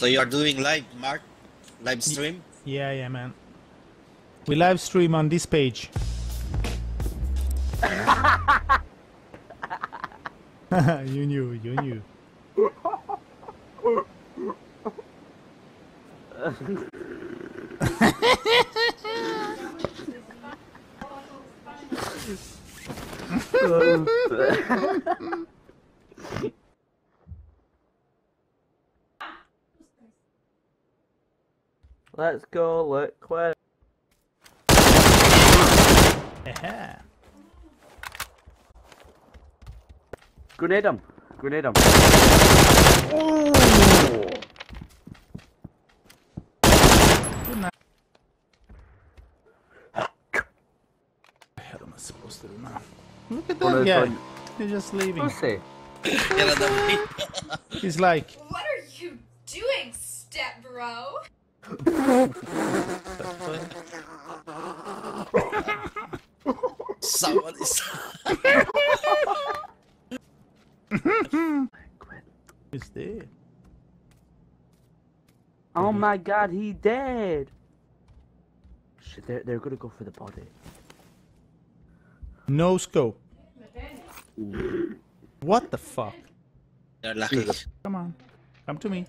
So you are doing live, Mark? Live stream? Yeah, yeah, man. We live stream on this page. you knew, you knew. Let's go, look liquid. Yeah. Grenade him. Grenade him. What am I supposed to do now? Look at that guy. the- He's just leaving. Pussy. Get out of the way. He's like, What are you doing, step bro? Someone is. he's dead. Oh my god, he dead. Shit, they're, they're gonna go for the body. No scope. What the fuck? They're lucky. Come on. Come to me.